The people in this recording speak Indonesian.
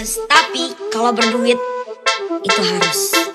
bos. Tapi kalau berduit itu harus.